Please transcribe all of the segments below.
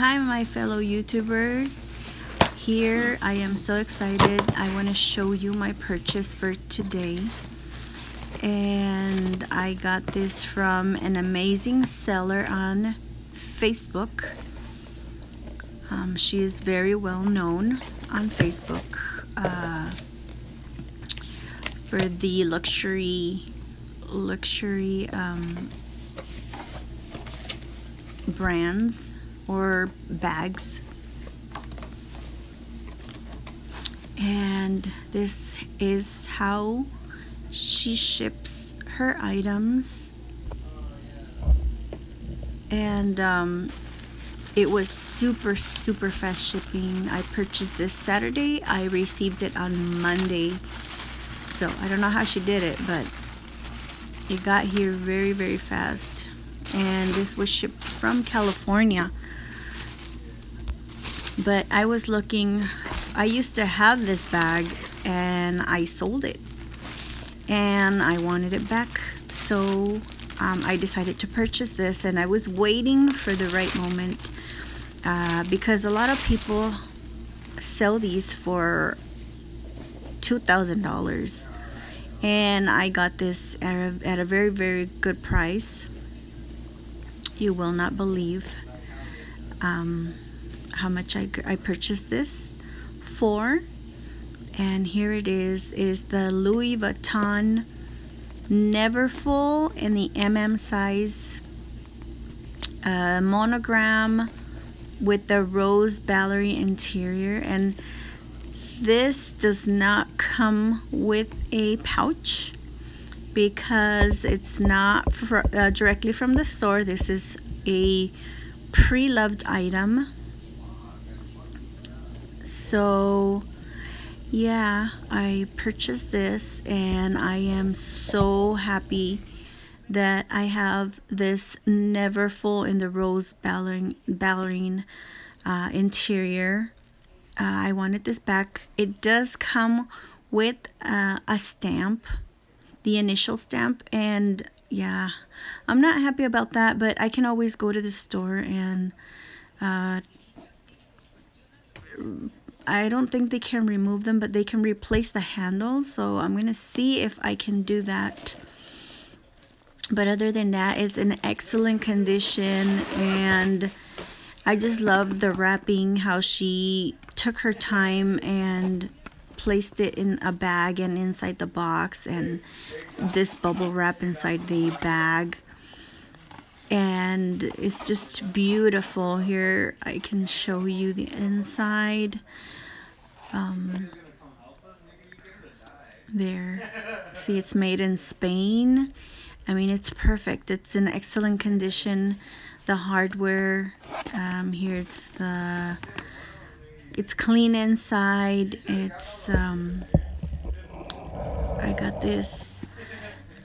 Hi my fellow YouTubers. Here I am so excited. I want to show you my purchase for today. And I got this from an amazing seller on Facebook. Um, she is very well known on Facebook uh, for the luxury luxury um, brands or bags. And this is how she ships her items. And um, it was super, super fast shipping. I purchased this Saturday. I received it on Monday. So I don't know how she did it, but it got here very, very fast. And this was shipped from California but I was looking I used to have this bag and I sold it. And I wanted it back. So um, I decided to purchase this and I was waiting for the right moment uh, because a lot of people sell these for $2,000 and I got this at a, at a very very good price. You will not believe um, how much I, I purchased this for. And here it is is the Louis Vuitton Neverfull in the MM size uh, monogram with the rose ballerine interior. And this does not come with a pouch because it's not uh, directly from the store. This is a pre-loved item so yeah I purchased this and I am so happy that I have this Neverfull in the rose ballerine, ballerine uh, interior. Uh, I wanted this back. It does come with uh, a stamp the initial stamp and yeah I'm not happy about that but I can always go to the store and uh, I don't think they can remove them, but they can replace the handle. So I'm going to see if I can do that. But other than that, it's in excellent condition. And I just love the wrapping, how she took her time and placed it in a bag and inside the box. And this bubble wrap inside the bag and it's just beautiful. Here I can show you the inside. Um, there. See it's made in Spain. I mean it's perfect. It's in excellent condition. The hardware um, here it's the it's clean inside. It's um, I got this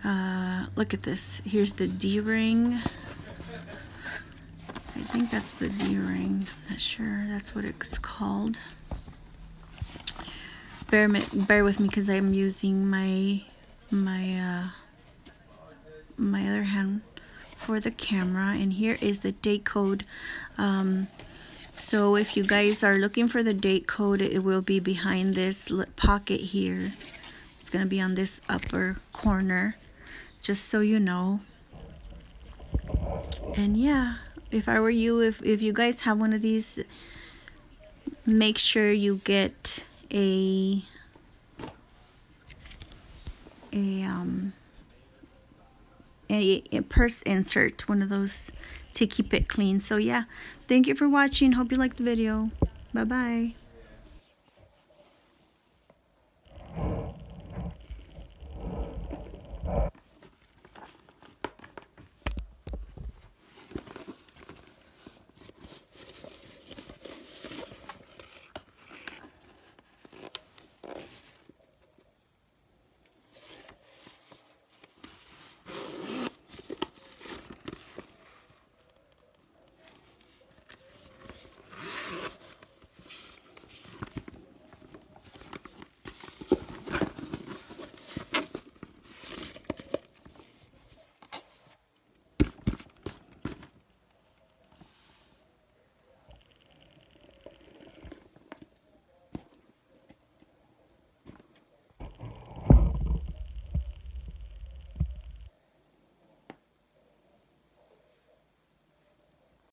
uh, look at this. Here's the d-ring I think that's the D-ring. Not sure that's what it's called. Bear, bear with me because I'm using my my uh, my other hand for the camera and here is the date code um, so if you guys are looking for the date code it will be behind this pocket here it's gonna be on this upper corner just so you know and yeah if I were you, if, if you guys have one of these, make sure you get a a um a, a purse insert, one of those to keep it clean. So yeah, thank you for watching. Hope you liked the video. Bye bye.